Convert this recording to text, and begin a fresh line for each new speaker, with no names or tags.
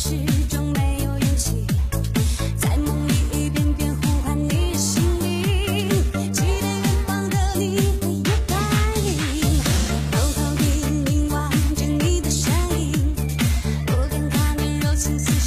始终没有勇气，在梦里一遍遍呼唤你姓名，期待远方的你有答应。偷偷地凝望着你的身影，不敢看你柔情似。